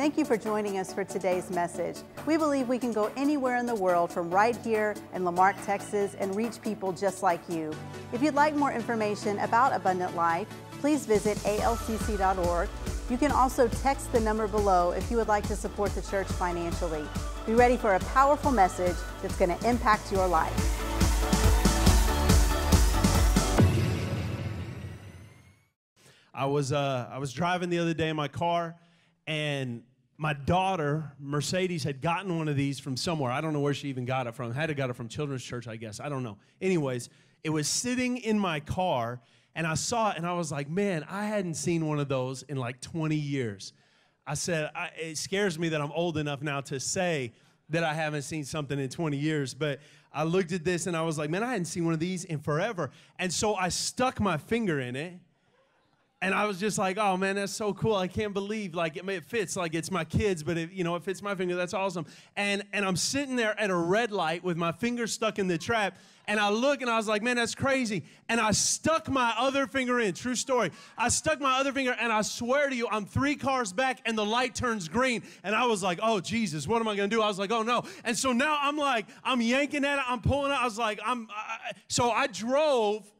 Thank you for joining us for today's message. We believe we can go anywhere in the world from right here in La Marque, Texas, and reach people just like you. If you'd like more information about Abundant Life, please visit alcc.org. You can also text the number below if you would like to support the church financially. Be ready for a powerful message that's going to impact your life. I was uh, I was driving the other day in my car, and my daughter Mercedes had gotten one of these from somewhere. I don't know where she even got it from. Had to got it from Children's Church, I guess. I don't know. Anyways, it was sitting in my car, and I saw it, and I was like, man, I hadn't seen one of those in like 20 years. I said, I, it scares me that I'm old enough now to say that I haven't seen something in 20 years, but I looked at this and I was like, man, I hadn't seen one of these in forever. And so I stuck my finger in it and I was just like, oh man, that's so cool. I can't believe like it, it fits like it's my kids, but it, you know, it fits my finger. That's awesome. And and I'm sitting there at a red light with my finger stuck in the trap, and I look and I was like, man, that's crazy. And I stuck my other finger in. True story. I stuck my other finger, and I swear to you, I'm three cars back, and the light turns green. And I was like, oh Jesus, what am I gonna do? I was like, oh no. And so now I'm like, I'm yanking at it, I'm pulling it. I was like, I'm. I, so I drove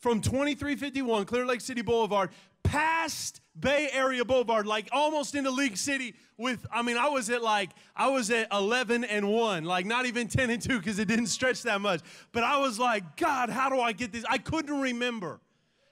from 2351 Clear Lake City Boulevard past Bay Area Boulevard, like almost into League City with, I mean, I was at like, I was at 11 and 1, like not even 10 and 2 because it didn't stretch that much. But I was like, God, how do I get this? I couldn't remember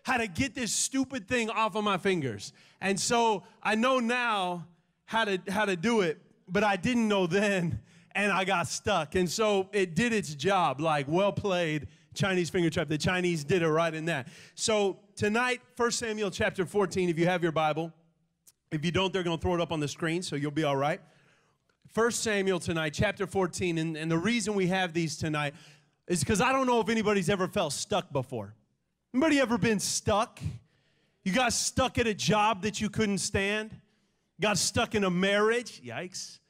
how to get this stupid thing off of my fingers. And so I know now how to, how to do it, but I didn't know then and I got stuck. And so it did its job, like well played Chinese finger trap. The Chinese did it right in that. So tonight, 1 Samuel chapter 14, if you have your Bible. If you don't, they're going to throw it up on the screen, so you'll be all right. 1 Samuel tonight, chapter 14. And, and the reason we have these tonight is because I don't know if anybody's ever felt stuck before. Anybody ever been stuck? You got stuck at a job that you couldn't stand? Got stuck in a marriage? Yikes.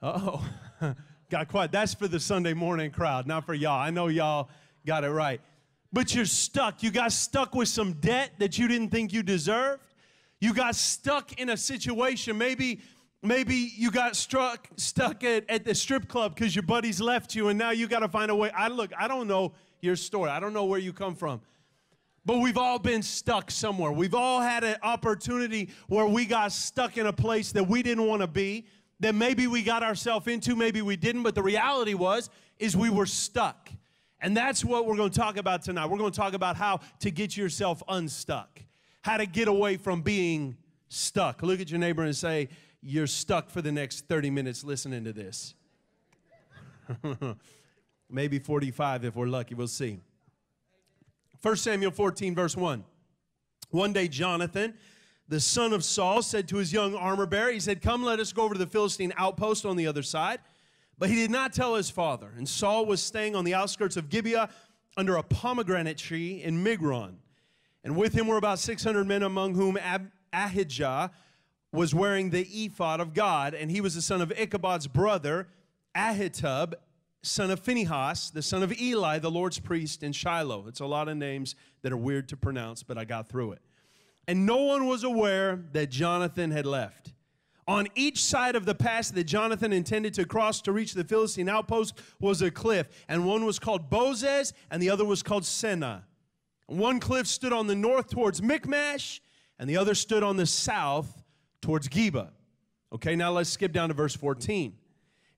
oh. got quiet. That's for the Sunday morning crowd, not for y'all. I know y'all got it right. But you're stuck. You got stuck with some debt that you didn't think you deserved. You got stuck in a situation. Maybe maybe you got struck stuck at, at the strip club because your buddies left you and now you got to find a way. I look, I don't know your story. I don't know where you come from. But we've all been stuck somewhere. We've all had an opportunity where we got stuck in a place that we didn't want to be that maybe we got ourselves into, maybe we didn't, but the reality was is we were stuck. And that's what we're going to talk about tonight. We're going to talk about how to get yourself unstuck. How to get away from being stuck. Look at your neighbor and say, "You're stuck for the next 30 minutes listening to this." maybe 45 if we're lucky, we'll see. 1 Samuel 14 verse 1. One day Jonathan the son of Saul, said to his young armor bearer, He said, Come, let us go over to the Philistine outpost on the other side. But he did not tell his father. And Saul was staying on the outskirts of Gibeah under a pomegranate tree in Migron. And with him were about 600 men, among whom Ab- Ahijah was wearing the ephod of God. And he was the son of Ichabod's brother, Ahitub, son of Phinehas, the son of Eli, the Lord's priest in Shiloh. It's a lot of names that are weird to pronounce, but I got through it and no one was aware that Jonathan had left. On each side of the pass that Jonathan intended to cross to reach the Philistine outpost was a cliff, and one was called Bozez, and the other was called Seneh. One cliff stood on the north towards Michmash, and the other stood on the south towards Geba. Okay, now let's skip down to verse 14.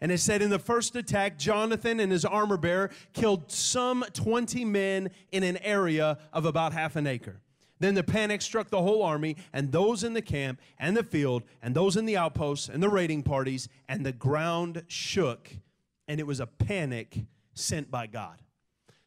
And it said, In the first attack, Jonathan and his armor bearer killed some 20 men in an area of about half an acre. Then the panic struck the whole army, and those in the camp and the field, and those in the outposts and the raiding parties, and the ground shook, and it was a panic sent by God.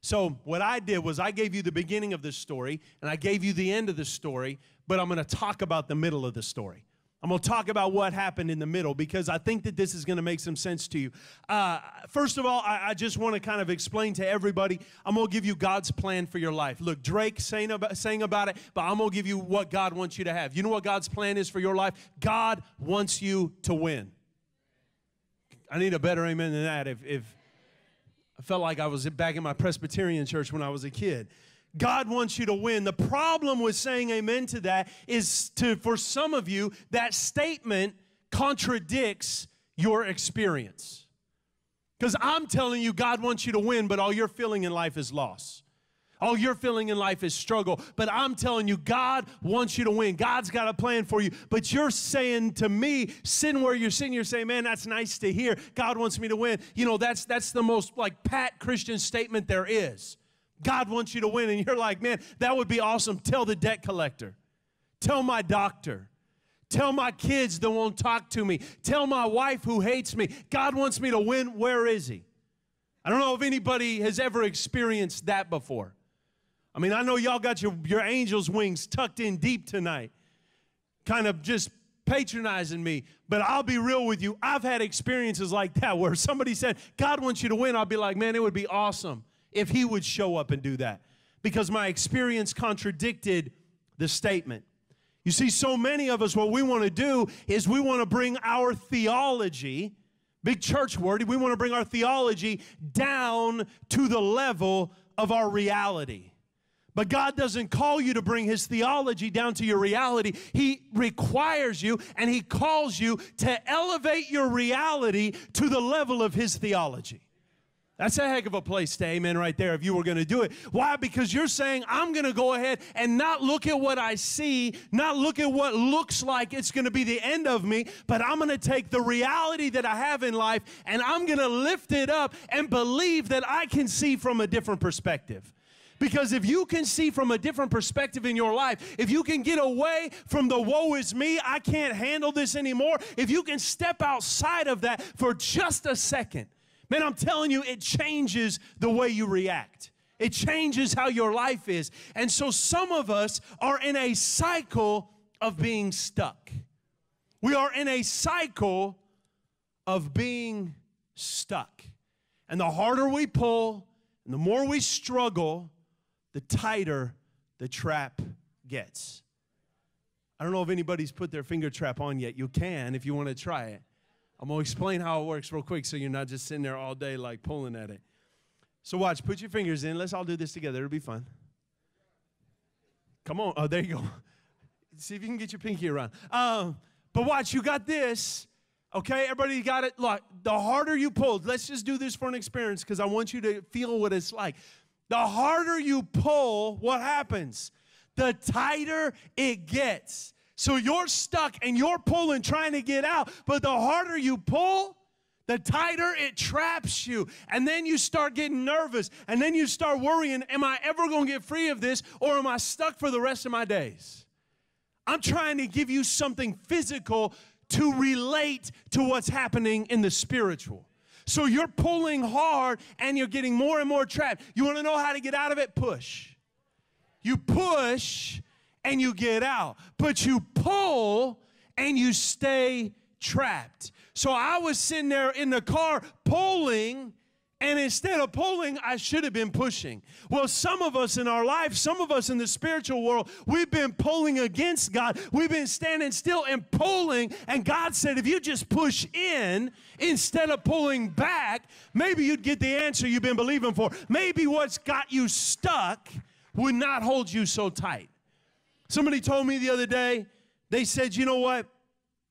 So, what I did was I gave you the beginning of this story, and I gave you the end of the story, but I'm going to talk about the middle of the story. I'm going to talk about what happened in the middle because I think that this is going to make some sense to you. Uh, first of all, I, I just want to kind of explain to everybody I'm going to give you God's plan for your life. Look, Drake saying about, saying about it, but I'm going to give you what God wants you to have. You know what God's plan is for your life? God wants you to win. I need a better amen than that if, if I felt like I was back in my Presbyterian church when I was a kid. God wants you to win. The problem with saying amen to that is to for some of you that statement contradicts your experience. Because I'm telling you, God wants you to win, but all you're feeling in life is loss. All you're feeling in life is struggle. But I'm telling you, God wants you to win. God's got a plan for you. But you're saying to me, sin where you're sitting, you're saying, man, that's nice to hear. God wants me to win. You know, that's that's the most like pat Christian statement there is. God wants you to win. And you're like, man, that would be awesome. Tell the debt collector. Tell my doctor. Tell my kids that won't talk to me. Tell my wife who hates me. God wants me to win. Where is He? I don't know if anybody has ever experienced that before. I mean, I know y'all got your, your angel's wings tucked in deep tonight, kind of just patronizing me. But I'll be real with you. I've had experiences like that where somebody said, God wants you to win. I'll be like, man, it would be awesome if He would show up and do that because my experience contradicted the statement. You see, so many of us, what we want to do is we want to bring our theology, big church word, we want to bring our theology down to the level of our reality. But God doesn't call you to bring His theology down to your reality. He requires you and He calls you to elevate your reality to the level of His theology. That's a heck of a place to amen right there if you were going to do it. Why? Because you're saying, I'm going to go ahead and not look at what I see, not look at what looks like it's going to be the end of me, but I'm going to take the reality that I have in life and I'm going to lift it up and believe that I can see from a different perspective. Because if you can see from a different perspective in your life, if you can get away from the woe is me, I can't handle this anymore, if you can step outside of that for just a second, Man, I'm telling you, it changes the way you react. It changes how your life is. And so some of us are in a cycle of being stuck. We are in a cycle of being stuck. And the harder we pull and the more we struggle, the tighter the trap gets. I don't know if anybody's put their finger trap on yet. You can if you want to try it. I'm going to explain how it works real quick so you're not just sitting there all day like pulling at it. So, watch, put your fingers in. Let's all do this together. It'll be fun. Come on. Oh, there you go. See if you can get your pinky around. Um, but watch, you got this. Okay, everybody got it. Look, the harder you pull, let's just do this for an experience because I want you to feel what it's like. The harder you pull, what happens? The tighter it gets. So you're stuck and you're pulling, trying to get out. But the harder you pull, the tighter it traps you. And then you start getting nervous. And then you start worrying Am I ever going to get free of this or am I stuck for the rest of my days? I'm trying to give you something physical to relate to what's happening in the spiritual. So you're pulling hard and you're getting more and more trapped. You want to know how to get out of it? Push. You push and you get out, but you pull and you stay trapped. So I was sitting there in the car pulling. And instead of pulling, I should have been pushing. Well, some of us in our life, some of us in the spiritual world, we've been pulling against God. We've been standing still and pulling. And God said, if you just push in instead of pulling back, maybe you'd get the answer you've been believing for. Maybe what's got you stuck would not hold you so tight. Somebody told me the other day, they said, you know what?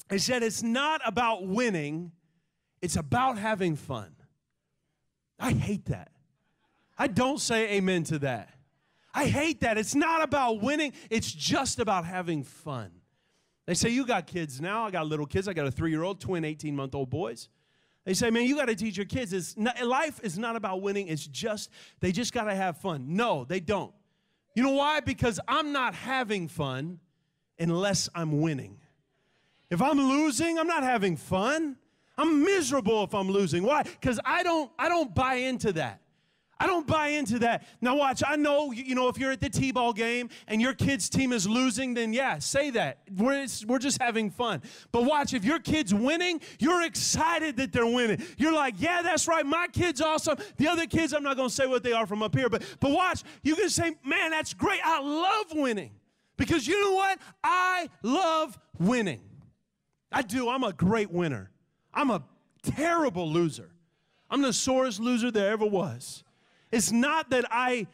They said, it's not about winning, it's about having fun. I hate that. I don't say amen to that. I hate that. It's not about winning, it's just about having fun. They say, You got kids now. I got little kids. I got a three year old, twin 18 month old boys. They say, Man, you got to teach your kids. It's not, life is not about winning, it's just, they just got to have fun. No, they don't. You know why? Because I'm not having fun unless I'm winning. If I'm losing, I'm not having fun. I'm miserable if I'm losing. Why? Because I don't I don't buy into that. I don't buy into that. Now, watch, I know, you know, if you're at the T ball game and your kid's team is losing, then yeah, say that. We're, we're just having fun. But watch, if your kid's winning, you're excited that they're winning. You're like, yeah, that's right, my kid's awesome. The other kids, I'm not going to say what they are from up here, but, but watch, you can say, man, that's great. I love winning. Because you know what? I love winning. I do. I'm a great winner. I'm a terrible loser. I'm the sorest loser there ever was. It's not that I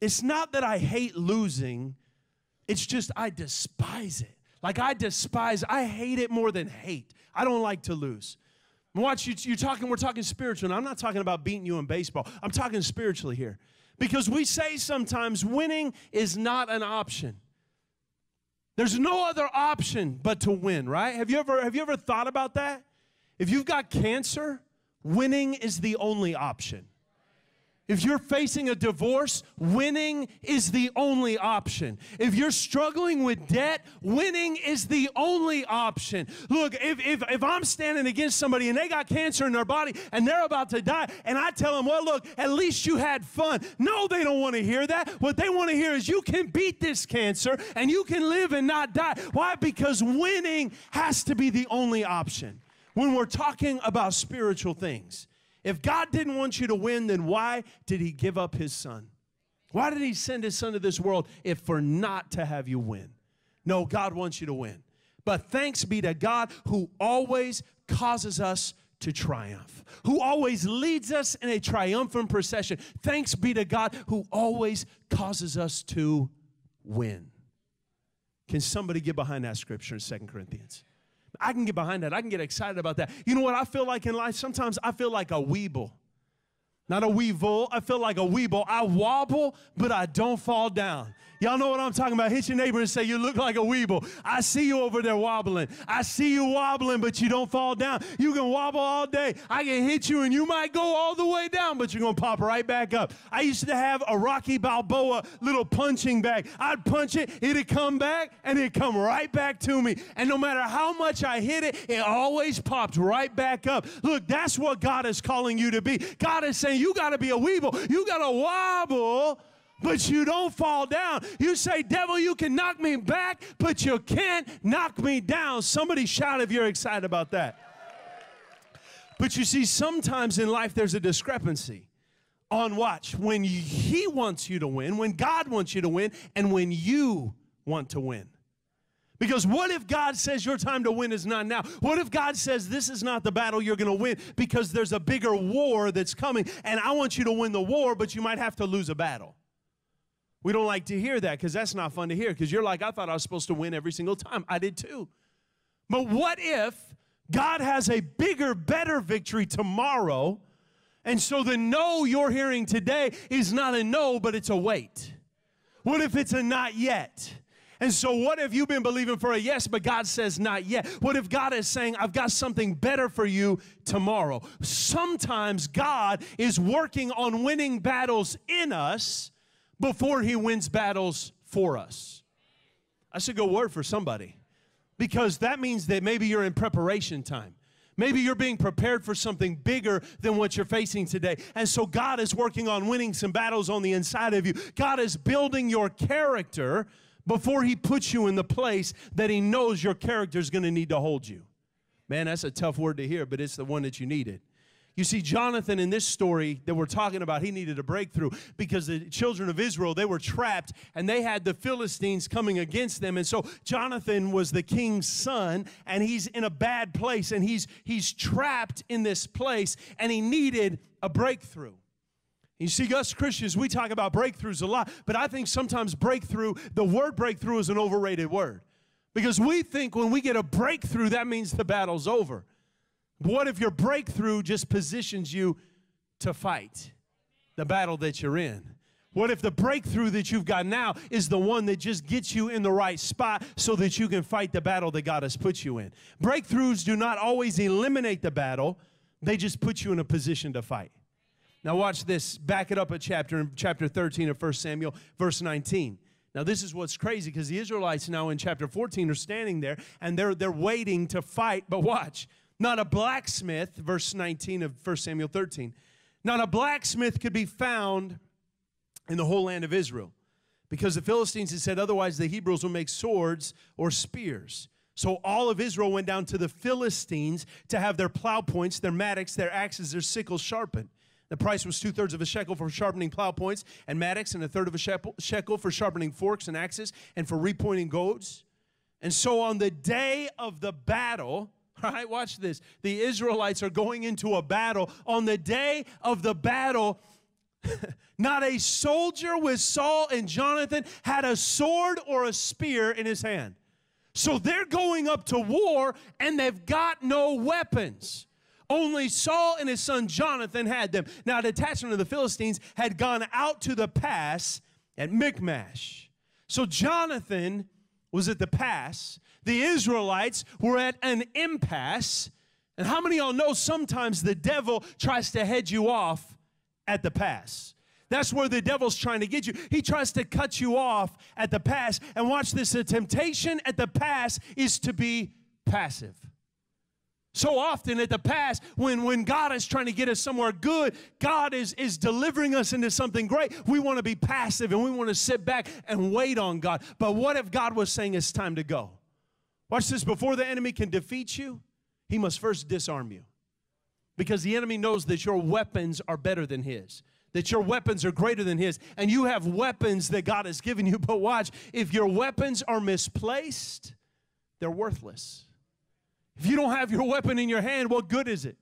it's not that I hate losing. It's just I despise it. Like I despise, I hate it more than hate. I don't like to lose. Watch, you, you're talking, we're talking spiritual, and I'm not talking about beating you in baseball. I'm talking spiritually here. Because we say sometimes winning is not an option. There's no other option but to win, right? Have you ever have you ever thought about that? If you've got cancer, winning is the only option. If you're facing a divorce, winning is the only option. If you're struggling with debt, winning is the only option. Look, if, if, if I'm standing against somebody and they got cancer in their body and they're about to die, and I tell them, well, look, at least you had fun. No, they don't want to hear that. What they want to hear is you can beat this cancer and you can live and not die. Why? Because winning has to be the only option when we're talking about spiritual things. If God didn't want you to win, then why did He give up His Son? Why did He send His Son to this world if for not to have you win? No, God wants you to win. But thanks be to God who always causes us to triumph, who always leads us in a triumphant procession. Thanks be to God who always causes us to win. Can somebody get behind that scripture in Second Corinthians? I can get behind that. I can get excited about that. You know what I feel like in life? Sometimes I feel like a weeble. Not a weevil. I feel like a weeble. I wobble, but I don't fall down. Y'all know what I'm talking about. Hit your neighbor and say, You look like a weeble. I see you over there wobbling. I see you wobbling, but you don't fall down. You can wobble all day. I can hit you and you might go all the way down, but you're going to pop right back up. I used to have a Rocky Balboa little punching bag. I'd punch it, it'd come back, and it'd come right back to me. And no matter how much I hit it, it always popped right back up. Look, that's what God is calling you to be. God is saying, You got to be a weeble. You got to wobble but you don't fall down. You say, Devil, you can knock me back, but you can't knock me down. Somebody shout if you're excited about that. But you see, sometimes in life there's a discrepancy on watch when He wants you to win, when God wants you to win, and when you want to win. Because what if God says your time to win is not now? What if God says this is not the battle you're going to win because there's a bigger war that's coming and I want you to win the war, but you might have to lose a battle? We don't like to hear that because that's not fun to hear because you're like, I thought I was supposed to win every single time. I did too. But what if God has a bigger, better victory tomorrow? And so the no you're hearing today is not a no, but it's a wait. What if it's a not yet? And so, what if you've been believing for a yes, but God says not yet? What if God is saying, I've got something better for you tomorrow? Sometimes God is working on winning battles in us before he wins battles for us. That's a good word for somebody because that means that maybe you're in preparation time. Maybe you're being prepared for something bigger than what you're facing today. And so God is working on winning some battles on the inside of you. God is building your character before He puts you in the place that He knows your character is going to need to hold you. Man, that's a tough word to hear, but it's the one that you needed. You see, Jonathan in this story that we're talking about, he needed a breakthrough because the children of Israel, they were trapped and they had the Philistines coming against them. And so Jonathan was the king's son and he's in a bad place and he's, he's trapped in this place and he needed a breakthrough. You see, us Christians, we talk about breakthroughs a lot, but I think sometimes breakthrough, the word breakthrough is an overrated word. Because we think when we get a breakthrough, that means the battle's over. What if your breakthrough just positions you to fight the battle that you're in? What if the breakthrough that you've got now is the one that just gets you in the right spot so that you can fight the battle that God has put you in? Breakthroughs do not always eliminate the battle, they just put you in a position to fight. Now watch this. Back it up a chapter in chapter 13 of 1 Samuel, verse 19. Now this is what's crazy because the Israelites now in chapter 14 are standing there and they're they're waiting to fight, but watch. Not a blacksmith, verse 19 of 1 Samuel 13. Not a blacksmith could be found in the whole land of Israel because the Philistines had said otherwise the Hebrews will make swords or spears. So all of Israel went down to the Philistines to have their plow points, their mattocks, their axes, their sickles sharpened. The price was two thirds of a shekel for sharpening plow points and mattocks, and a third of a shekel for sharpening forks and axes, and for repointing goads. And so on the day of the battle, All right, watch this. The Israelites are going into a battle. On the day of the battle, not a soldier with Saul and Jonathan had a sword or a spear in his hand. So they're going up to war and they've got no weapons. Only Saul and his son Jonathan had them. Now, the detachment of the Philistines had gone out to the pass at Michmash. So Jonathan was at the pass. The Israelites were at an impasse. And how many of y'all know sometimes the devil tries to head you off at the pass? That's where the devil's trying to get you. He tries to cut you off at the pass. And watch this the temptation at the pass is to be passive. So often at the past, when, when God is trying to get us somewhere good, God is, is delivering us into something great, we want to be passive and we want to sit back and wait on God. But what if God was saying it's time to go? Watch this before the enemy can defeat you, he must first disarm you. Because the enemy knows that your weapons are better than his that your weapons are greater than his and you have weapons that God has given you but watch if your weapons are misplaced they're worthless if you don't have your weapon in your hand, what good is it?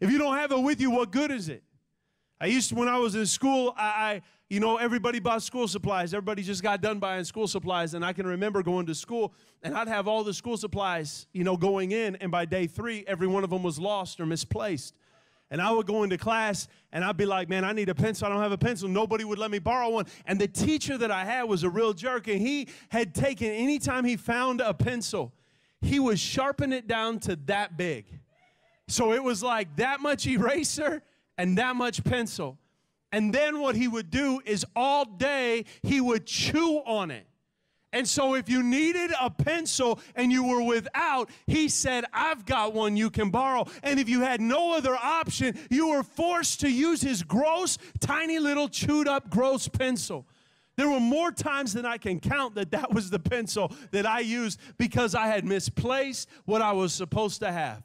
If you don't have it with you, what good is it? I used to, when I was in school, I, I, you know, everybody bought school supplies. Everybody just got done buying school supplies. And I can remember going to school and I'd have all the school supplies, you know, going in. And by day three, every one of them was lost or misplaced. And I would go into class and I'd be like, man, I need a pencil. I don't have a pencil. Nobody would let me borrow one. And the teacher that I had was a real jerk. And he had taken, anytime he found a pencil, he was sharpening it down to that big. So it was like that much eraser and that much pencil. And then what he would do is all day he would chew on it. And so if you needed a pencil and you were without, he said, I've got one you can borrow. And if you had no other option, you were forced to use his gross, tiny little chewed up gross pencil. There were more times than I can count that that was the pencil that I used because I had misplaced what I was supposed to have.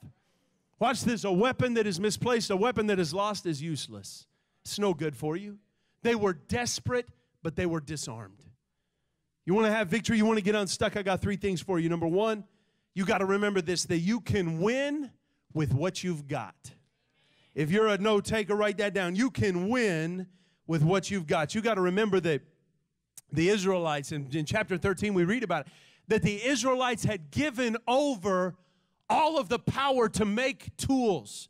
Watch this a weapon that is misplaced, a weapon that is lost is useless. It's no good for you. They were desperate, but they were disarmed. You want to have victory, you want to get unstuck. I got three things for you. Number one, you got to remember this that you can win with what you've got. If you're a no taker, write that down. You can win with what you've got. You got to remember that the Israelites, in, in chapter 13, we read about it, that the Israelites had given over all of the power to make tools,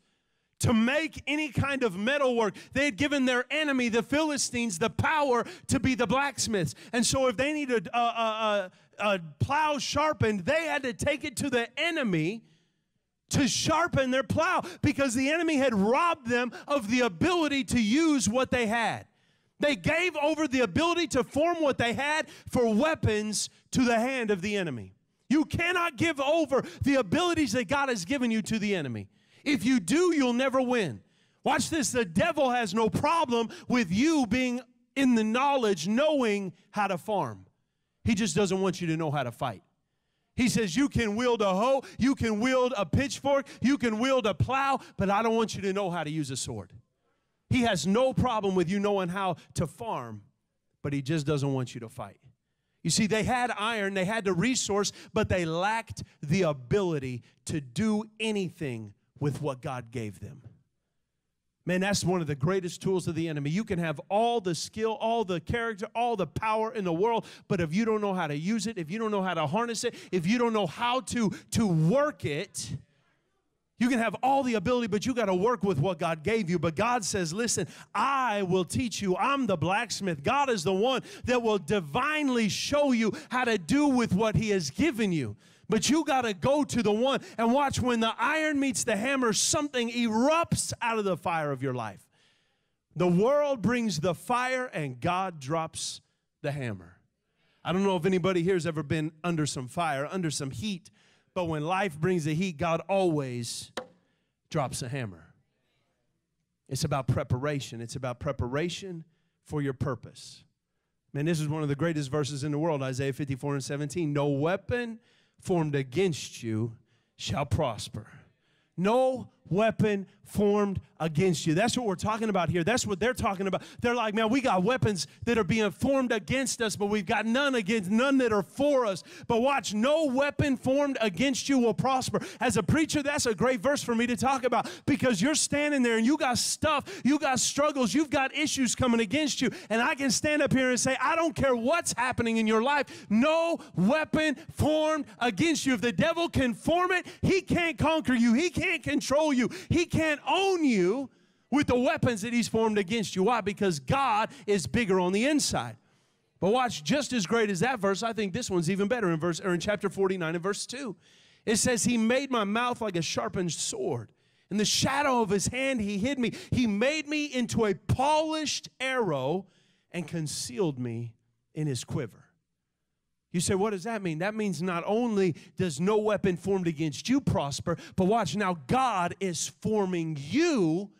to make any kind of metalwork. They had given their enemy, the Philistines, the power to be the blacksmiths. And so if they needed a, a, a, a plow sharpened, they had to take it to the enemy to sharpen their plow because the enemy had robbed them of the ability to use what they had. They gave over the ability to form what they had for weapons to the hand of the enemy. You cannot give over the abilities that God has given you to the enemy. If you do, you'll never win. Watch this the devil has no problem with you being in the knowledge, knowing how to farm. He just doesn't want you to know how to fight. He says, You can wield a hoe, you can wield a pitchfork, you can wield a plow, but I don't want you to know how to use a sword. He has no problem with you knowing how to farm, but he just doesn't want you to fight. You see, they had iron, they had the resource, but they lacked the ability to do anything with what God gave them. Man, that's one of the greatest tools of the enemy. You can have all the skill, all the character, all the power in the world, but if you don't know how to use it, if you don't know how to harness it, if you don't know how to, to work it, you can have all the ability, but you got to work with what God gave you. But God says, Listen, I will teach you. I'm the blacksmith. God is the one that will divinely show you how to do with what He has given you. But you got to go to the one and watch when the iron meets the hammer, something erupts out of the fire of your life. The world brings the fire, and God drops the hammer. I don't know if anybody here has ever been under some fire, under some heat. But when life brings the heat, God always drops a hammer. It's about preparation. It's about preparation for your purpose. Man, this is one of the greatest verses in the world Isaiah 54 and 17. No weapon formed against you shall prosper. No weapon formed against you. That's what we're talking about here. That's what they're talking about. They're like, man, we got weapons that are being formed against us, but we've got none against none that are for us. But watch, no weapon formed against you will prosper. As a preacher, that's a great verse for me to talk about because you're standing there and you got stuff, you got struggles, you've got issues coming against you. And I can stand up here and say, I don't care what's happening in your life, no weapon formed against you. If the devil can form it, he can't conquer you, he can't control you, he can't own you with the weapons that he's formed against you. Why? Because God is bigger on the inside. But watch, just as great as that verse, I think this one's even better in verse or in chapter 49 and verse 2. It says, He made my mouth like a sharpened sword. In the shadow of his hand, he hid me. He made me into a polished arrow and concealed me in his quiver. You say, what does that mean? That means not only does no weapon formed against you prosper, but watch, now God is forming you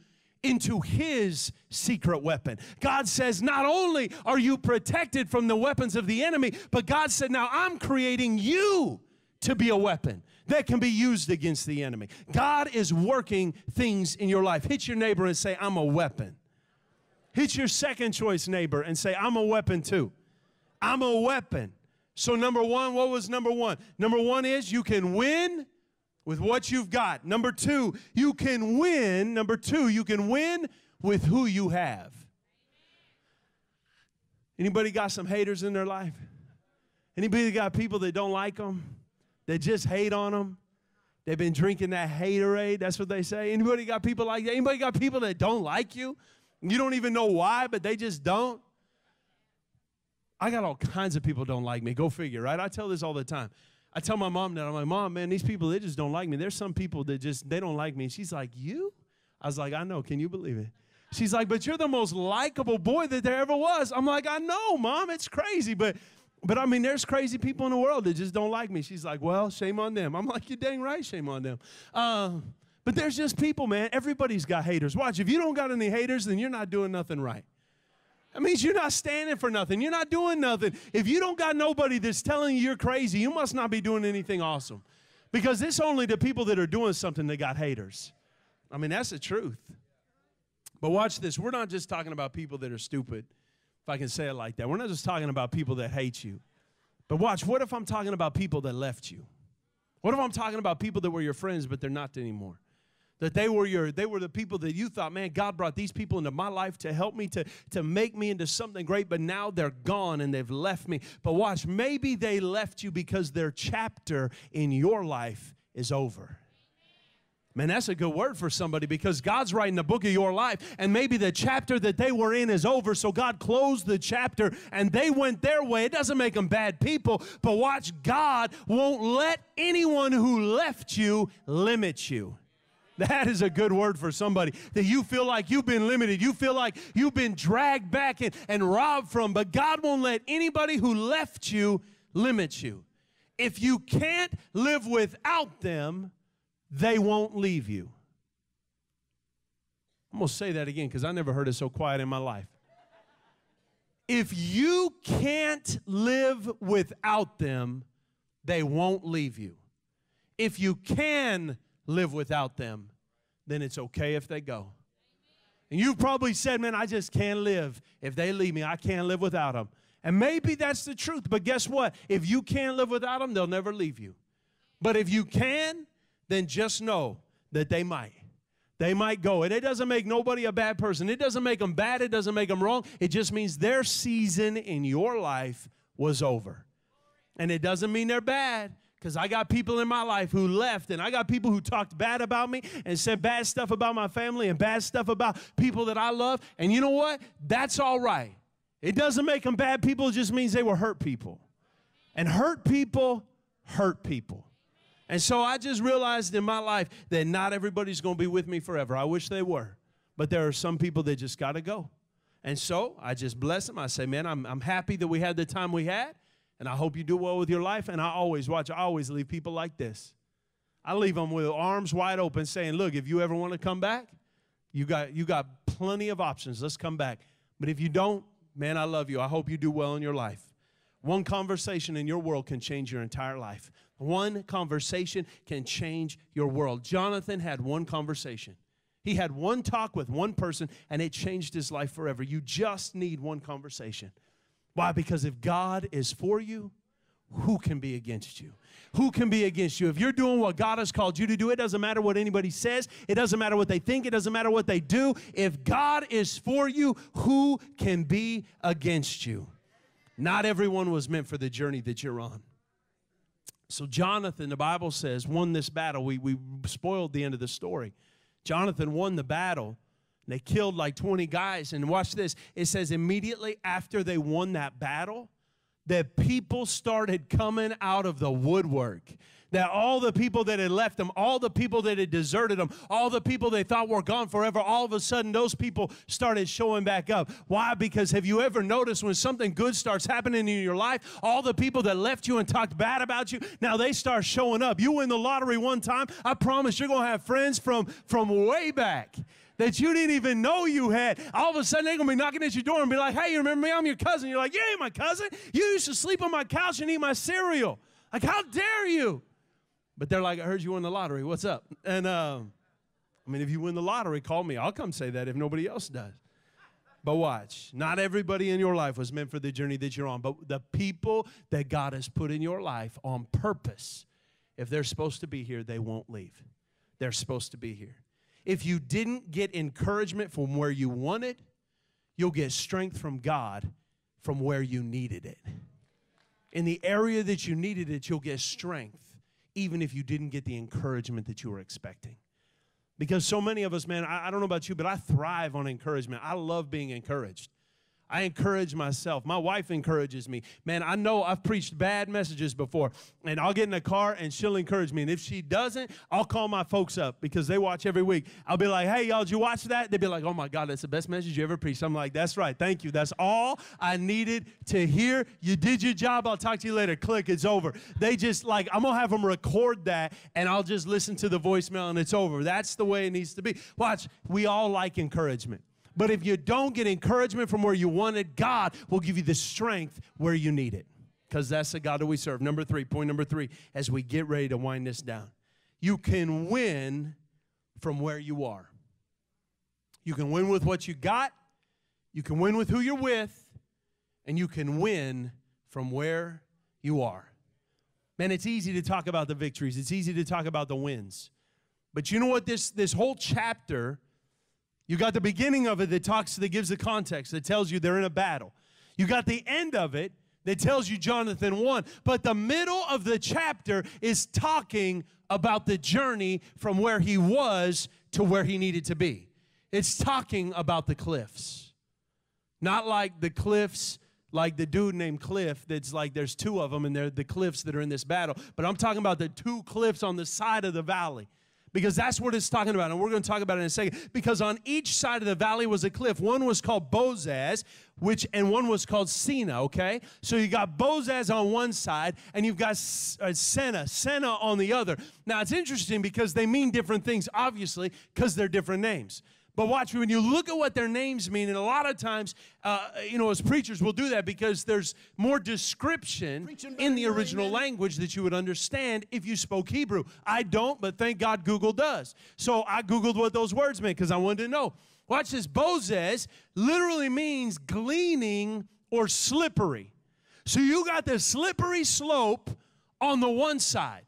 into his secret weapon. God says, not only are you protected from the weapons of the enemy, but God said, now I'm creating you to be a weapon that can be used against the enemy. God is working things in your life. Hit your neighbor and say, I'm a weapon. Hit your second choice neighbor and say, I'm a weapon too. I'm a weapon. So, number one, what was number one? Number one is you can win with what you've got. Number two, you can win. Number two, you can win with who you have. Anybody got some haters in their life? Anybody got people that don't like them? That just hate on them? They've been drinking that haterade. That's what they say. Anybody got people like that? Anybody got people that don't like you? You don't even know why, but they just don't. I got all kinds of people don't like me. Go figure, right? I tell this all the time. I tell my mom that I'm like, Mom, man, these people they just don't like me. There's some people that just they don't like me. She's like, You? I was like, I know. Can you believe it? She's like, But you're the most likable boy that there ever was. I'm like, I know, Mom. It's crazy, but but I mean, there's crazy people in the world that just don't like me. She's like, Well, shame on them. I'm like, You're dang right, shame on them. Uh, but there's just people, man. Everybody's got haters. Watch, if you don't got any haters, then you're not doing nothing right. That means you're not standing for nothing. You're not doing nothing. If you don't got nobody that's telling you you're crazy, you must not be doing anything awesome. Because it's only the people that are doing something that got haters. I mean, that's the truth. But watch this. We're not just talking about people that are stupid, if I can say it like that. We're not just talking about people that hate you. But watch, what if I'm talking about people that left you? What if I'm talking about people that were your friends, but they're not anymore? That they were your they were the people that you thought man god brought these people into my life to help me to to make me into something great but now they're gone and they've left me but watch maybe they left you because their chapter in your life is over Man, that's a good word for somebody because God's writing the book of your life, and maybe the chapter that they were in is over. So God closed the chapter and they went their way. It doesn't make them bad people, but watch, God won't let anyone who left you limit you. That is a good word for somebody that you feel like you've been limited. You feel like you've been dragged back and, and robbed from, but God won't let anybody who left you limit you. If you can't live without them, they won't leave you. I'm going to say that again because I never heard it so quiet in my life. If you can't live without them, they won't leave you. If you can live without them, then it's okay if they go. And you've probably said, man, I just can't live. If they leave me, I can't live without them. And maybe that's the truth, but guess what? If you can't live without them, they'll never leave you. But if you can, then just know that they might. They might go. And it doesn't make nobody a bad person. It doesn't make them bad. It doesn't make them wrong. It just means their season in your life was over. And it doesn't mean they're bad. Because I got people in my life who left, and I got people who talked bad about me and said bad stuff about my family and bad stuff about people that I love. And you know what? That's all right. It doesn't make them bad people, it just means they were hurt people. And hurt people hurt people. And so I just realized in my life that not everybody's going to be with me forever. I wish they were. But there are some people that just got to go. And so I just bless them. I say, man, I'm, I'm happy that we had the time we had. And I hope you do well with your life. And I always watch, I always leave people like this. I leave them with arms wide open saying, look, if you ever want to come back, you got, you got plenty of options. Let's come back. But if you don't, man, I love you. I hope you do well in your life. One conversation in your world can change your entire life. One conversation can change your world. Jonathan had one conversation. He had one talk with one person and it changed his life forever. You just need one conversation. Why? Because if God is for you, who can be against you? Who can be against you? If you're doing what God has called you to do, it doesn't matter what anybody says, it doesn't matter what they think, it doesn't matter what they do. If God is for you, who can be against you? Not everyone was meant for the journey that you're on. So, Jonathan, the Bible says, won this battle. We, we spoiled the end of the story. Jonathan won the battle. They killed like 20 guys. And watch this it says, immediately after they won that battle, that people started coming out of the woodwork. That all the people that had left them, all the people that had deserted them, all the people they thought were gone forever, all of a sudden those people started showing back up. Why? Because have you ever noticed when something good starts happening in your life, all the people that left you and talked bad about you, now they start showing up. You win the lottery one time, I promise you're gonna have friends from, from way back that you didn't even know you had. All of a sudden, they're going to be knocking at your door and be like, hey, you remember me? I'm your cousin. You're like, yeah, my cousin. You used to sleep on my couch and eat my cereal. Like, how dare you? But they're like, I heard you won the lottery. What's up? And um, I mean, if you win the lottery, call me. I'll come say that if nobody else does. But watch, not everybody in your life was meant for the journey that you're on, but the people that God has put in your life on purpose, if they're supposed to be here, they won't leave. They're supposed to be here. If you didn't get encouragement from where you wanted, you'll get strength from God from where you needed it. In the area that you needed it, you'll get strength, even if you didn't get the encouragement that you were expecting. Because so many of us, man, I, I don't know about you, but I thrive on encouragement. I love being encouraged. I encourage myself. My wife encourages me. Man, I know I've preached bad messages before, and I'll get in the car and she'll encourage me. And if she doesn't, I'll call my folks up because they watch every week. I'll be like, hey, y'all, did you watch that? They'd be like, oh my God, that's the best message you ever preached. I'm like, that's right. Thank you. That's all I needed to hear. You did your job. I'll talk to you later. Click, it's over. They just like, I'm going to have them record that and I'll just listen to the voicemail and it's over. That's the way it needs to be. Watch, we all like encouragement. But if you don't get encouragement from where you want it, God will give you the strength where you need it. Because that's the God that we serve. Number three, point number three, as we get ready to wind this down. You can win from where you are. You can win with what you got, you can win with who you're with, and you can win from where you are. Man, it's easy to talk about the victories, it's easy to talk about the wins. But you know what? This, this whole chapter you got the beginning of it that talks, that gives the context, that tells you they're in a battle. You got the end of it that tells you Jonathan won. But the middle of the chapter is talking about the journey from where he was to where he needed to be. It's talking about the cliffs. Not like the cliffs like the dude named Cliff that's like there's two of them and they're the cliffs that are in this battle. But I'm talking about the two cliffs on the side of the valley because that's what it's talking about. And we're going to talk about it in a second. Because on each side of the valley was a cliff. One was called Bozaz, which and one was called Sena, okay? So you got Bozaz on one side and you've got uh, Sena, Sena on the other. Now it's interesting because they mean different things, obviously, because they're different names. But watch, me when you look at what their names mean, and a lot of times, uh, you know, as preachers, we'll do that because there's more description in the original language that you would understand if you spoke Hebrew. I don't, but thank God Google does. So I Googled what those words meant because I wanted to know. Watch this. Bozez literally means gleaning or slippery. So you got the slippery slope on the one side.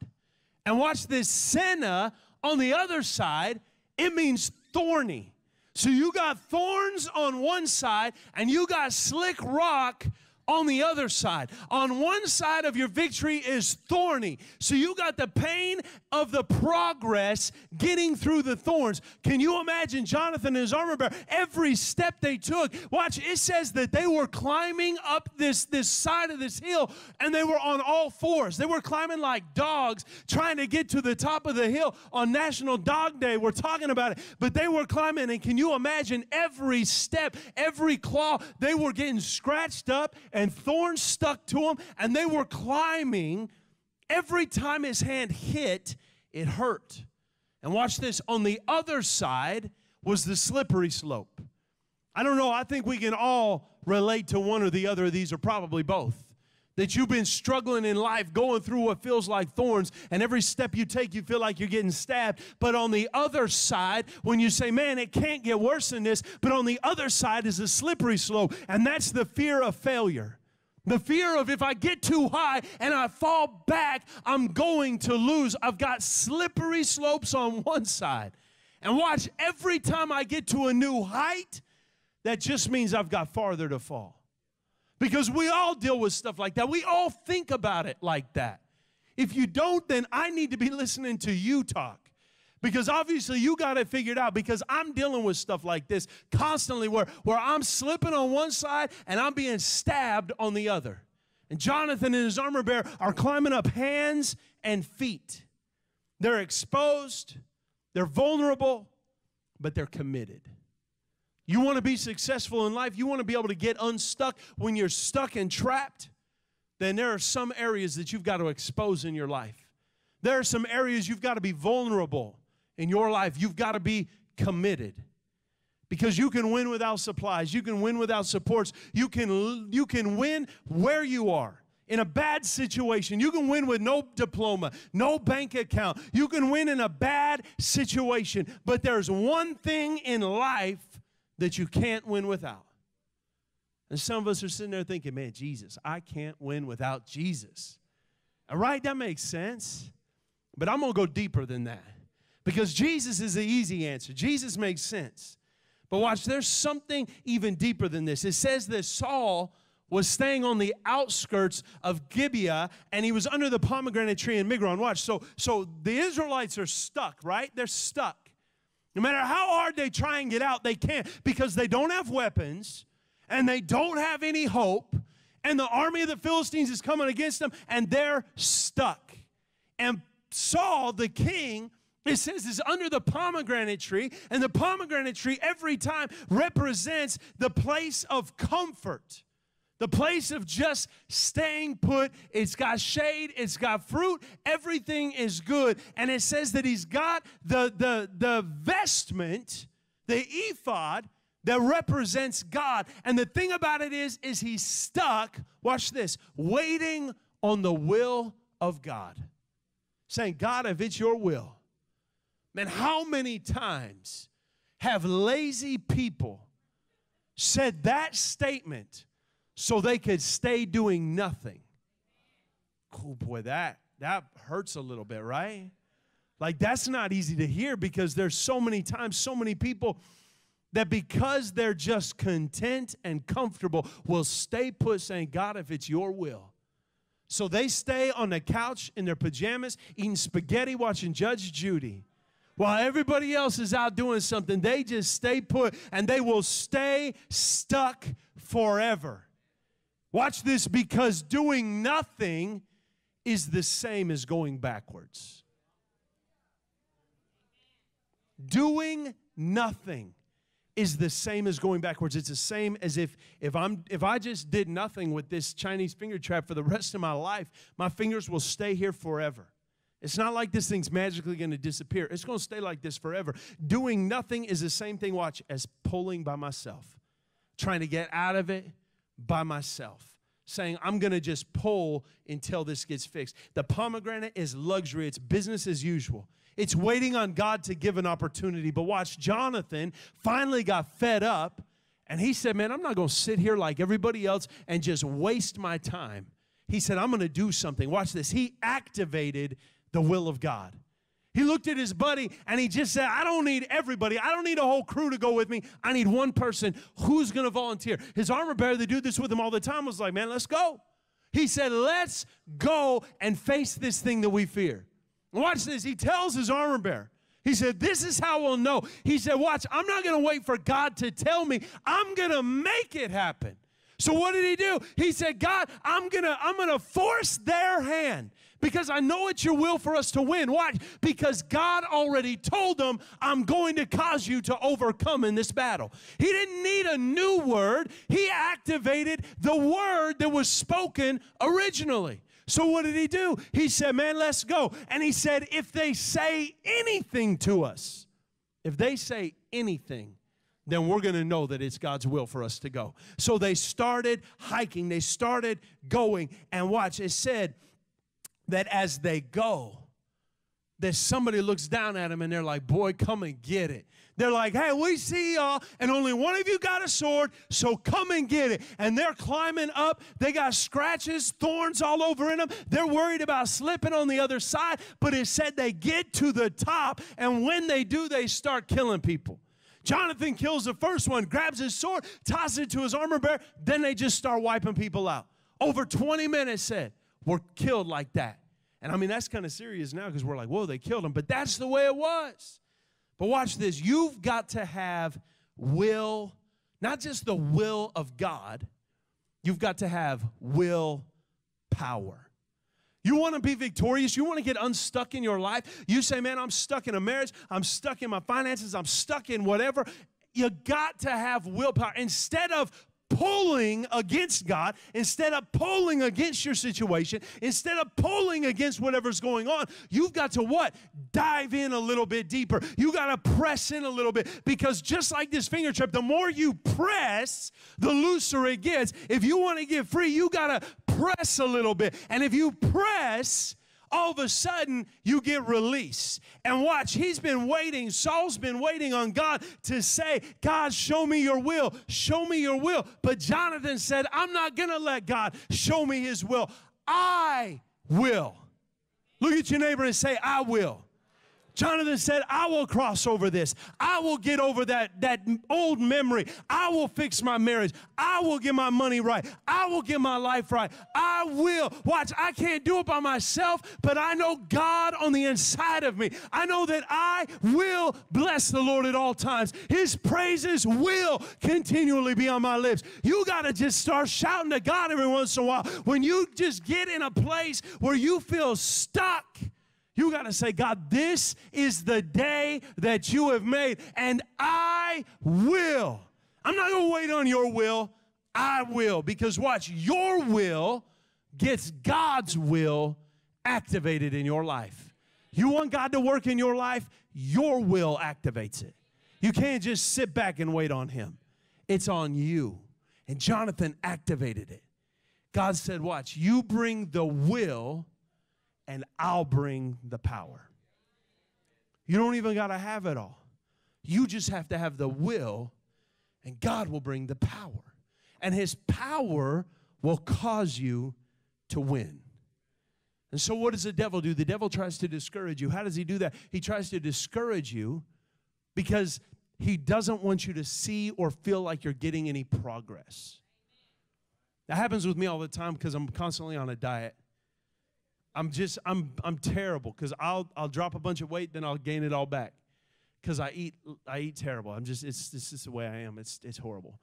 And watch this Sena on the other side, it means thorny. So you got thorns on one side and you got slick rock on the other side. On one side of your victory is thorny. So you got the pain of the progress getting through the thorns. Can you imagine Jonathan and his armor bearer? Every step they took, watch, it says that they were climbing up this, this side of this hill and they were on all fours. They were climbing like dogs trying to get to the top of the hill. On National Dog Day, we're talking about it, but they were climbing, and can you imagine every step, every claw, they were getting scratched up and thorns stuck to him, and they were climbing. Every time his hand hit, it hurt. And watch this on the other side was the slippery slope. I don't know, I think we can all relate to one or the other of these, or probably both. That you've been struggling in life, going through what feels like thorns, and every step you take, you feel like you're getting stabbed. But on the other side, when you say, man, it can't get worse than this, but on the other side is a slippery slope, and that's the fear of failure. The fear of if I get too high and I fall back, I'm going to lose. I've got slippery slopes on one side. And watch, every time I get to a new height, that just means I've got farther to fall. Because we all deal with stuff like that. We all think about it like that. If you don't, then I need to be listening to you talk. Because obviously you got it figured out because I'm dealing with stuff like this constantly where, where I'm slipping on one side and I'm being stabbed on the other. And Jonathan and his armor bearer are climbing up hands and feet. They're exposed, they're vulnerable, but they're committed. You want to be successful in life, you want to be able to get unstuck when you're stuck and trapped, then there are some areas that you've got to expose in your life. There are some areas you've got to be vulnerable in your life. You've got to be committed. Because you can win without supplies, you can win without supports, you can, you can win where you are in a bad situation. You can win with no diploma, no bank account. You can win in a bad situation. But there's one thing in life that you can't win without. And some of us are sitting there thinking, man, Jesus, I can't win without Jesus. All right, that makes sense. But I'm going to go deeper than that because Jesus is the easy answer. Jesus makes sense. But watch, there's something even deeper than this. It says that Saul was staying on the outskirts of Gibeah and he was under the pomegranate tree in Migron. Watch, so, so the Israelites are stuck, right? They're stuck. No matter how hard they try and get out, they can't because they don't have weapons and they don't have any hope. And the army of the Philistines is coming against them and they're stuck. And Saul, the king, it says is under the pomegranate tree, and the pomegranate tree every time represents the place of comfort. The place of just staying put. It's got shade, it's got fruit, everything is good. And it says that he's got the, the, the vestment, the ephod, that represents God. And the thing about it is, is he's stuck, watch this, waiting on the will of God. Saying, God, if it's your will. Man, how many times have lazy people said that statement so they could stay doing nothing. Cool boy, that that hurts a little bit, right? Like that's not easy to hear because there's so many times, so many people that because they're just content and comfortable will stay put saying, God, if it's your will. So they stay on the couch in their pajamas, eating spaghetti, watching Judge Judy. While everybody else is out doing something, they just stay put and they will stay stuck forever. Watch this because doing nothing is the same as going backwards. Doing nothing is the same as going backwards. It's the same as if if I'm if I just did nothing with this Chinese finger trap for the rest of my life, my fingers will stay here forever. It's not like this thing's magically going to disappear. It's going to stay like this forever. Doing nothing is the same thing, watch, as pulling by myself. Trying to get out of it, by myself saying, I'm going to just pull until this gets fixed. The pomegranate is luxury, it's business as usual. It's waiting on God to give an opportunity. But watch, Jonathan finally got fed up and he said, Man, I'm not going to sit here like everybody else and just waste my time. He said, I'm going to do something. Watch this. He activated the will of God. He looked at his buddy and he just said, I don't need everybody. I don't need a whole crew to go with me. I need one person who's going to volunteer. His armor bearer, they do this with him all the time, was like, man, let's go. He said, let's go and face this thing that we fear. Watch this. He tells his armor bearer, he said, This is how we'll know. He said, Watch, I'm not going to wait for God to tell me. I'm going to make it happen. So what did he do? He said, God, I'm going to I'm going to force their hand because I know it's your will for us to win. Why? Because God already told them, I'm going to cause you to overcome in this battle. He didn't need a new word, He activated the word that was spoken originally. So, what did he do? He said, Man, let's go. And he said, If they say anything to us, if they say anything, then we're going to know that it's God's will for us to go. So they started hiking, they started going, and watch, it said that as they go, that somebody looks down at them and they're like, Boy, come and get it. They're like, Hey, we see y'all, and only one of you got a sword, so come and get it. And they're climbing up. They got scratches, thorns all over in them. They're worried about slipping on the other side, but it said they get to the top, and when they do, they start killing people. Jonathan kills the first one, grabs his sword, tosses it to his armor bearer, then they just start wiping people out. Over 20 minutes said, were killed like that. And I mean, that's kind of serious now because we're like, whoa, they killed him. But that's the way it was. But watch this. You've got to have will, not just the will of God, you've got to have will power. You want to be victorious? You want to get unstuck in your life? You say, man, I'm stuck in a marriage, I'm stuck in my finances, I'm stuck in whatever. You got to have willpower. Instead of pulling against God, instead of pulling against your situation, instead of pulling against whatever's going on, you've got to what? Dive in a little bit deeper. You got to press in a little bit because just like this finger trip, the more you press, the looser it gets. If you want to get free, you got to press a little bit. And if you press, all of a sudden you get released. And watch, he's been waiting, Saul's been waiting on God to say, God, show me your will, show me your will. But Jonathan said, I'm not gonna let God show me his will. I will. Look at your neighbor and say, I will. Jonathan said, I will cross over this. I will get over that, that old memory. I will fix my marriage. I will get my money right. I will get my life right. I will. Watch, I can't do it by myself, but I know God on the inside of me. I know that I will bless the Lord at all times. His praises will continually be on my lips. You got to just start shouting to God every once in a while. When you just get in a place where you feel stuck, you got to say, God, this is the day that you have made, and I will. I'm not going to wait on your will. I will. Because watch, your will gets God's will activated in your life. You want God to work in your life, your will activates it. You can't just sit back and wait on Him, it's on you. And Jonathan activated it. God said, Watch, you bring the will and I'll bring the power. You don't even got to have it all. You just have to have the will, and God will bring the power. And His power will cause you to win. And so, what does the devil do? The devil tries to discourage you. How does he do that? He tries to discourage you because he doesn't want you to see or feel like you're getting any progress. That happens with me all the time because I'm constantly on a diet. I'm just I'm I'm terrible because I'll I'll drop a bunch of weight, then I'll gain it all back. Because I eat I eat terrible. I'm just it's this is the way I am. It's it's horrible.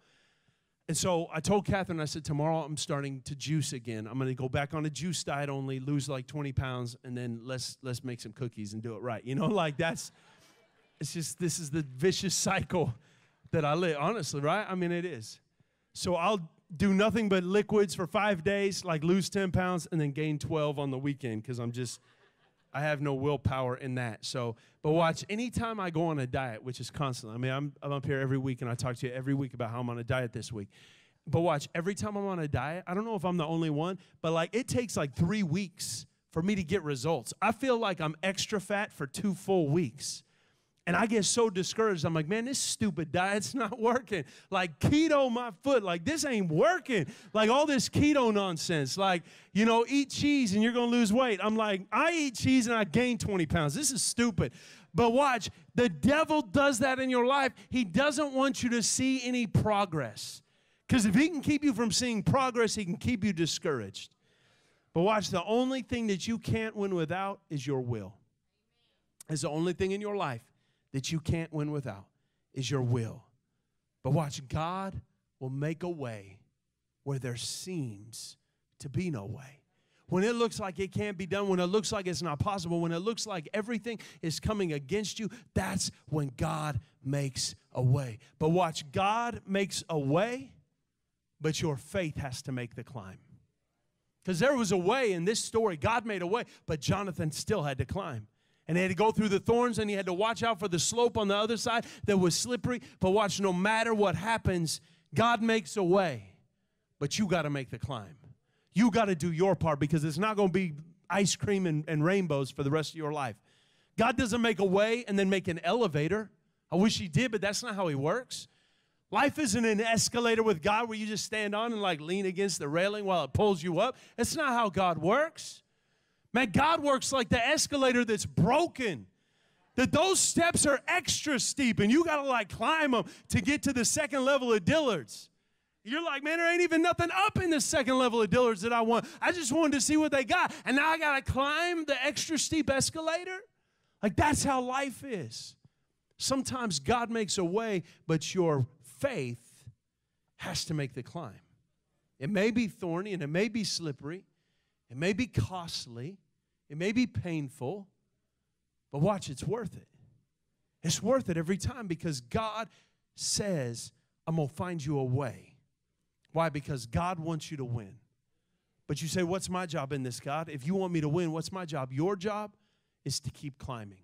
And so I told Catherine, I said, tomorrow I'm starting to juice again. I'm gonna go back on a juice diet only, lose like 20 pounds, and then let's let's make some cookies and do it right. You know, like that's it's just this is the vicious cycle that I live, honestly, right? I mean it is. So I'll do nothing but liquids for five days, like lose 10 pounds and then gain 12 on the weekend because I'm just, I have no willpower in that. So, but watch, anytime I go on a diet, which is constant, I mean, I'm, I'm up here every week and I talk to you every week about how I'm on a diet this week. But watch, every time I'm on a diet, I don't know if I'm the only one, but like it takes like three weeks for me to get results. I feel like I'm extra fat for two full weeks. And I get so discouraged. I'm like, man, this stupid diet's not working. Like, keto my foot. Like, this ain't working. Like, all this keto nonsense. Like, you know, eat cheese and you're going to lose weight. I'm like, I eat cheese and I gain 20 pounds. This is stupid. But watch, the devil does that in your life. He doesn't want you to see any progress. Because if he can keep you from seeing progress, he can keep you discouraged. But watch, the only thing that you can't win without is your will. It's the only thing in your life that you can't win without is your will. But watch, God will make a way where there seems to be no way. When it looks like it can't be done, when it looks like it's not possible, when it looks like everything is coming against you, that's when God makes a way. But watch, God makes a way, but your faith has to make the climb. Because there was a way in this story, God made a way, but Jonathan still had to climb. And he had to go through the thorns and he had to watch out for the slope on the other side that was slippery. But watch, no matter what happens, God makes a way. But you got to make the climb. You got to do your part because it's not going to be ice cream and, and rainbows for the rest of your life. God doesn't make a way and then make an elevator. I wish He did, but that's not how He works. Life isn't an escalator with God where you just stand on and like lean against the railing while it pulls you up. That's not how God works. Man, God works like the escalator that's broken. That those steps are extra steep and you got to like climb them to get to the second level of Dillard's. You're like, man, there ain't even nothing up in the second level of Dillard's that I want. I just wanted to see what they got. And now I got to climb the extra steep escalator. Like, that's how life is. Sometimes God makes a way, but your faith has to make the climb. It may be thorny and it may be slippery, it may be costly, it may be painful, but watch, it's worth it. It's worth it every time because God says, I'm going to find you a way. Why? Because God wants you to win. But you say, What's my job in this, God? If you want me to win, what's my job? Your job is to keep climbing.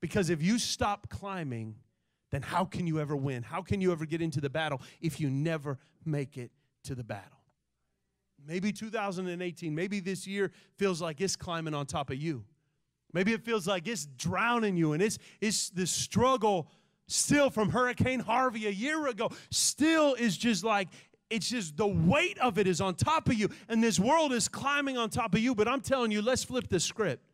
Because if you stop climbing, then how can you ever win? How can you ever get into the battle if you never make it to the battle? Maybe 2018, maybe this year feels like it's climbing on top of you. Maybe it feels like it's drowning you and it's, it's the struggle still from Hurricane Harvey a year ago still is just like it's just the weight of it is on top of you and this world is climbing on top of you but i'm telling you let's flip the script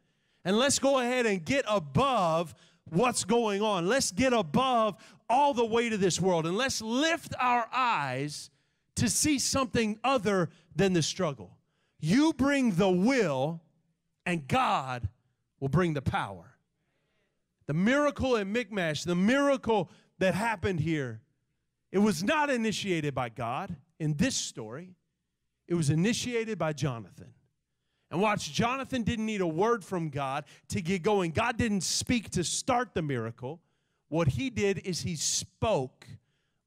and let's go ahead and get above what's going on let's get above all the weight of this world and let's lift our eyes to see something other than the struggle you bring the will and god will bring the power the miracle in Michmash, the miracle that happened here, it was not initiated by God in this story. It was initiated by Jonathan. And watch, Jonathan didn't need a word from God to get going. God didn't speak to start the miracle. What he did is he spoke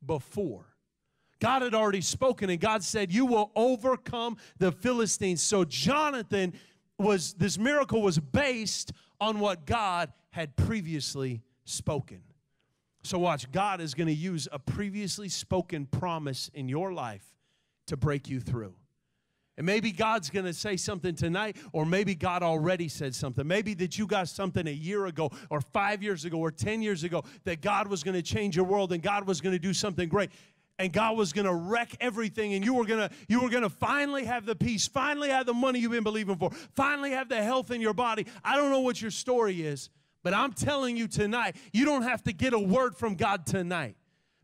before. God had already spoken, and God said, You will overcome the Philistines. So, Jonathan was, this miracle was based on what God had previously spoken. So, watch, God is going to use a previously spoken promise in your life to break you through. And maybe God's going to say something tonight, or maybe God already said something. Maybe that you got something a year ago, or five years ago, or 10 years ago, that God was going to change your world and God was going to do something great and God was going to wreck everything and you were going to you were going to finally have the peace, finally have the money you've been believing for, finally have the health in your body. I don't know what your story is, but I'm telling you tonight, you don't have to get a word from God tonight.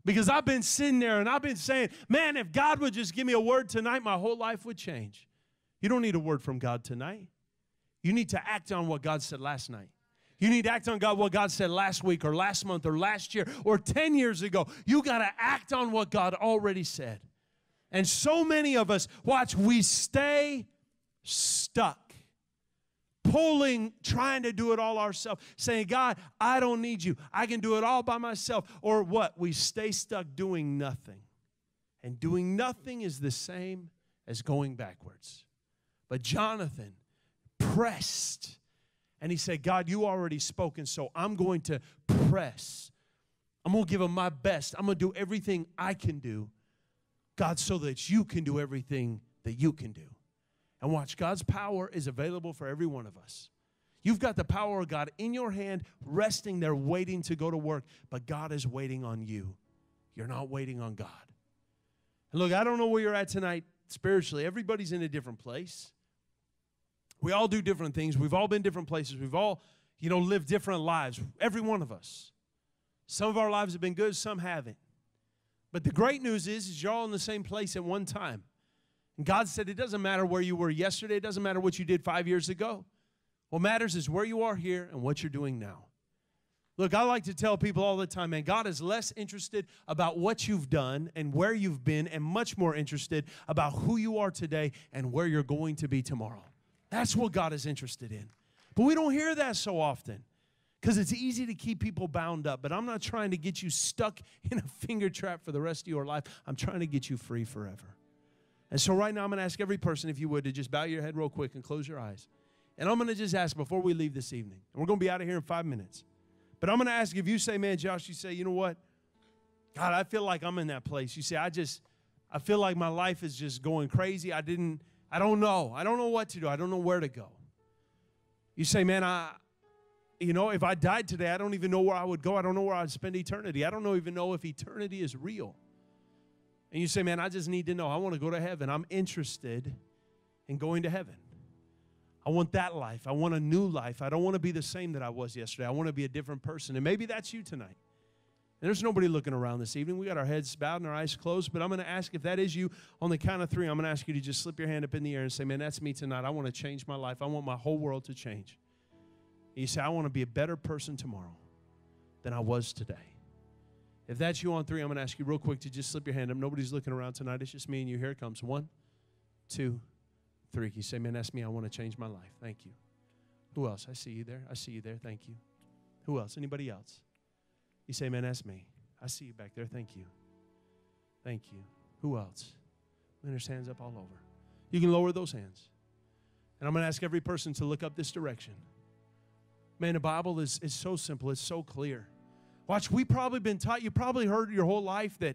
Because I've been sitting there and I've been saying, man, if God would just give me a word tonight, my whole life would change. You don't need a word from God tonight. You need to act on what God said last night. You need to act on God what God said last week or last month or last year or 10 years ago. You got to act on what God already said. And so many of us, watch, we stay stuck, pulling, trying to do it all ourselves, saying, God, I don't need you. I can do it all by myself. Or what? We stay stuck doing nothing. And doing nothing is the same as going backwards. But Jonathan pressed and he said, God, you already spoken, so I'm going to press. I'm going to give him my best. I'm going to do everything I can do, God, so that you can do everything that you can do. And watch, God's power is available for every one of us. You've got the power of God in your hand, resting there, waiting to go to work, but God is waiting on you. You're not waiting on God. And look, I don't know where you're at tonight spiritually. Everybody's in a different place. We all do different things. We've all been different places. We've all, you know, lived different lives. Every one of us. Some of our lives have been good, some haven't. But the great news is, is you're all in the same place at one time. And God said it doesn't matter where you were yesterday, it doesn't matter what you did five years ago. What matters is where you are here and what you're doing now. Look, I like to tell people all the time, man, God is less interested about what you've done and where you've been, and much more interested about who you are today and where you're going to be tomorrow. That's what God is interested in. But we don't hear that so often because it's easy to keep people bound up. But I'm not trying to get you stuck in a finger trap for the rest of your life. I'm trying to get you free forever. And so, right now, I'm going to ask every person, if you would, to just bow your head real quick and close your eyes. And I'm going to just ask before we leave this evening, and we're going to be out of here in five minutes. But I'm going to ask if you say, man, Josh, you say, you know what? God, I feel like I'm in that place. You say, I just, I feel like my life is just going crazy. I didn't, I don't know. I don't know what to do. I don't know where to go. You say, man, I, you know, if I died today, I don't even know where I would go. I don't know where I'd spend eternity. I don't even know if eternity is real. And you say, man, I just need to know. I want to go to heaven. I'm interested in going to heaven. I want that life. I want a new life. I don't want to be the same that I was yesterday. I want to be a different person. And maybe that's you tonight. And there's nobody looking around this evening. We got our heads bowed and our eyes closed. But I'm going to ask if that is you on the count of three. I'm going to ask you to just slip your hand up in the air and say, Man, that's me tonight. I want to change my life. I want my whole world to change. And you say, I want to be a better person tomorrow than I was today. If that's you on three, I'm going to ask you real quick to just slip your hand up. Nobody's looking around tonight. It's just me and you. Here it comes. One, two, three. You say, Man, that's me. I want to change my life. Thank you. Who else? I see you there. I see you there. Thank you. Who else? Anybody else? You say, Man, that's me. I see you back there. Thank you. Thank you. Who else? Man, there's hands up all over. You can lower those hands. And I'm going to ask every person to look up this direction. Man, the Bible is, is so simple, it's so clear. Watch, we probably been taught, you probably heard your whole life that,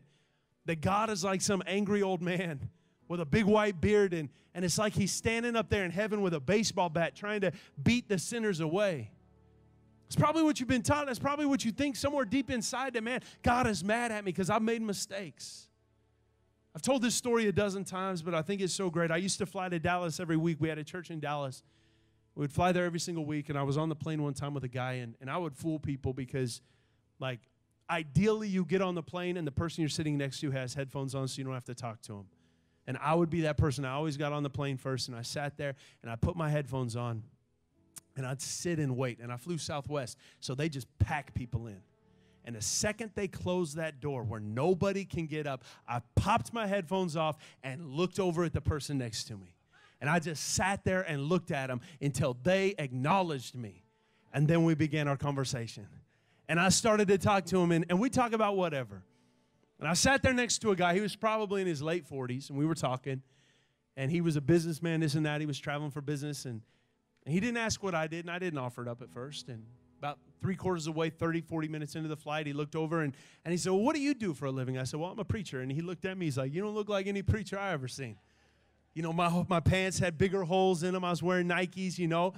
that God is like some angry old man with a big white beard, and, and it's like he's standing up there in heaven with a baseball bat trying to beat the sinners away. It's probably what you've been taught. That's probably what you think somewhere deep inside that, man, God is mad at me because I've made mistakes. I've told this story a dozen times, but I think it's so great. I used to fly to Dallas every week. We had a church in Dallas. We would fly there every single week, and I was on the plane one time with a guy, and, and I would fool people because, like, ideally you get on the plane and the person you're sitting next to has headphones on so you don't have to talk to them. And I would be that person. I always got on the plane first, and I sat there and I put my headphones on, and I'd sit and wait. And I flew Southwest, so they just pack people in. And the second they closed that door where nobody can get up, I popped my headphones off and looked over at the person next to me. And I just sat there and looked at them until they acknowledged me. And then we began our conversation. And I started to talk to him, and, and we talk about whatever. And I sat there next to a guy, he was probably in his late 40s, and we were talking. And he was a businessman, this and that. He was traveling for business, and, and he didn't ask what I did, and I didn't offer it up at first. And about three quarters of the way, 30, 40 minutes into the flight, he looked over and, and he said, Well, what do you do for a living? I said, Well, I'm a preacher. And he looked at me, he's like, You don't look like any preacher I ever seen. You know, my, my pants had bigger holes in them. I was wearing Nikes, you know.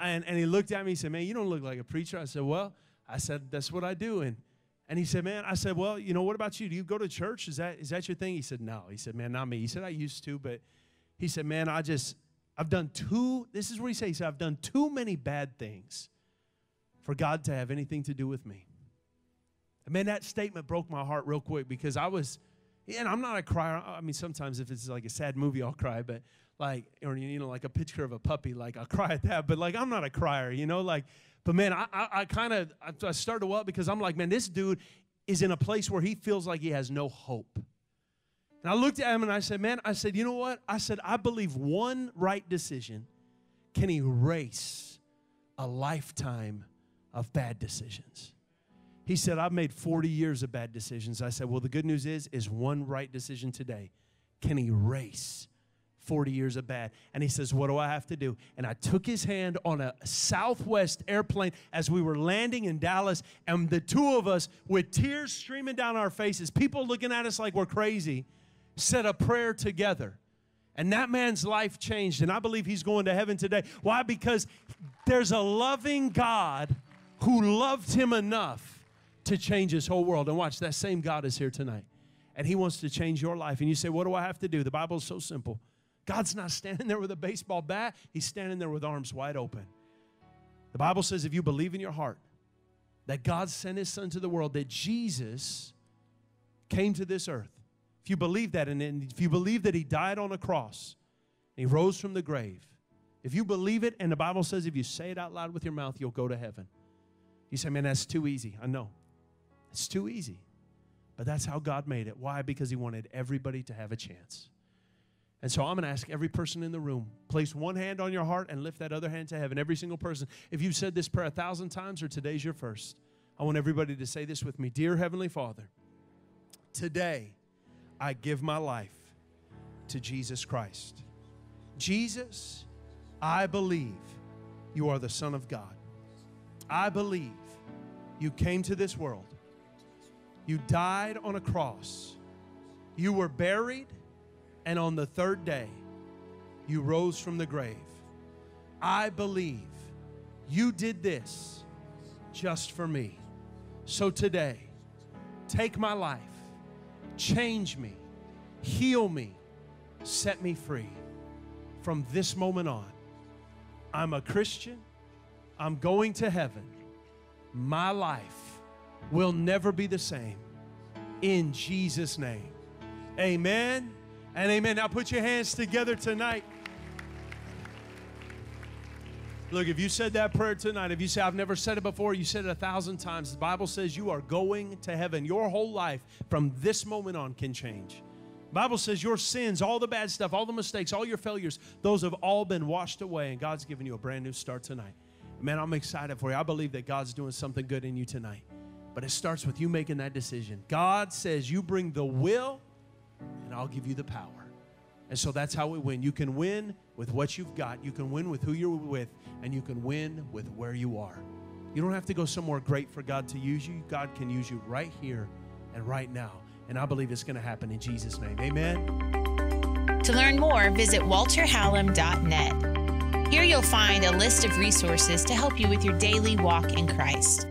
And, and he looked at me, he said, Man, you don't look like a preacher. I said, Well, I said, That's what I do. And, and he said, Man, I said, Well, you know, what about you? Do you go to church? Is that, is that your thing? He said, No. He said, Man, not me. He said, I used to, but he said, Man, I just, I've done too, this is what he says. I've done too many bad things for God to have anything to do with me. And man, that statement broke my heart real quick because I was, and I'm not a crier. I mean, sometimes if it's like a sad movie, I'll cry, but like, or, you know, like a picture of a puppy, like I'll cry at that. But like, I'm not a crier, you know, like, but man, I, I, I kind of, I started to well because I'm like, man, this dude is in a place where he feels like he has no hope. And I looked at him and I said, man, I said, you know what? I said, I believe one right decision can erase a lifetime of bad decisions. He said, I've made 40 years of bad decisions. I said, Well, the good news is, is one right decision today can erase 40 years of bad. And he says, What do I have to do? And I took his hand on a Southwest airplane as we were landing in Dallas, and the two of us, with tears streaming down our faces, people looking at us like we're crazy, said a prayer together. And that man's life changed, and I believe he's going to heaven today. Why? Because there's a loving God who loved him enough to change his whole world. And watch, that same God is here tonight. And he wants to change your life. And you say, What do I have to do? The Bible is so simple. God's not standing there with a baseball bat, he's standing there with arms wide open. The Bible says, if you believe in your heart that God sent his son to the world, that Jesus came to this earth, if you believe that, and if you believe that he died on a cross, he rose from the grave, if you believe it, and the Bible says if you say it out loud with your mouth, you'll go to heaven. You say, man, that's too easy. I know. It's too easy. But that's how God made it. Why? Because He wanted everybody to have a chance. And so I'm going to ask every person in the room, place one hand on your heart and lift that other hand to heaven. Every single person. If you've said this prayer a thousand times or today's your first, I want everybody to say this with me Dear Heavenly Father, today I give my life to Jesus Christ. Jesus, I believe you are the Son of God. I believe you came to this world. You died on a cross. You were buried, and on the third day, you rose from the grave. I believe you did this just for me. So today, take my life, change me, heal me, set me free. From this moment on, I'm a Christian, I'm going to heaven. My life will never be the same. In Jesus' name. Amen and amen. Now put your hands together tonight. Look, if you said that prayer tonight, if you say, I've never said it before, you said it a thousand times, the Bible says you are going to heaven. Your whole life from this moment on can change. The Bible says your sins, all the bad stuff, all the mistakes, all your failures, those have all been washed away, and God's given you a brand new start tonight. Man, I'm excited for you. I believe that God's doing something good in you tonight. But it starts with you making that decision. God says you bring the will, and I'll give you the power. And so that's how we win. You can win with what you've got, you can win with who you're with, and you can win with where you are. You don't have to go somewhere great for God to use you. God can use you right here and right now. And I believe it's going to happen in Jesus' name. Amen. To learn more, visit walterhallam.net. Here you'll find a list of resources to help you with your daily walk in Christ.